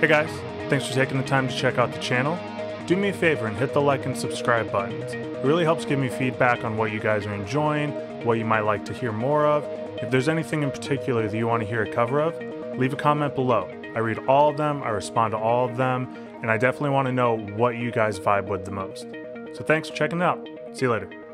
Hey guys, Thanks for taking the time to check out the channel. Do me a favor and hit the like and subscribe buttons. It really helps give me feedback on what you guys are enjoying, what you might like to hear more of. If there's anything in particular that you want to hear a cover of, leave a comment below. I read all of them, I respond to all of them, and I definitely want to know what you guys vibe with the most. So thanks for checking out. See you later.